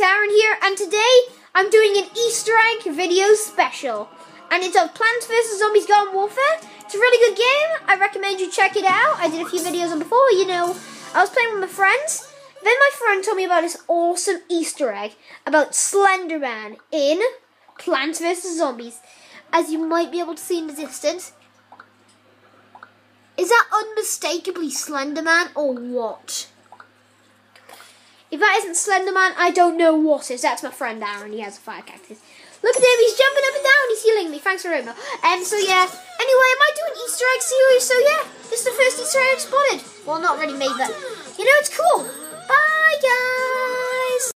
Aran here, and today I'm doing an Easter egg video special. And it's of Plants vs. Zombies Garden Warfare. It's a really good game. I recommend you check it out. I did a few videos on before, you know. I was playing with my friends. Then my friend told me about this awesome Easter egg about Slenderman in Plants vs. Zombies. As you might be able to see in the distance. Is that unmistakably Slenderman or what? If that isn't Slenderman, I don't know what is. That's my friend Aaron. He has a fire cactus. Look at him. He's jumping up and down. He's healing me. Thanks for. And um, so, yeah. Anyway, I might do an Easter egg series. So, yeah. This is the first Easter egg I've spotted. Well, not really made, but, you know, it's cool.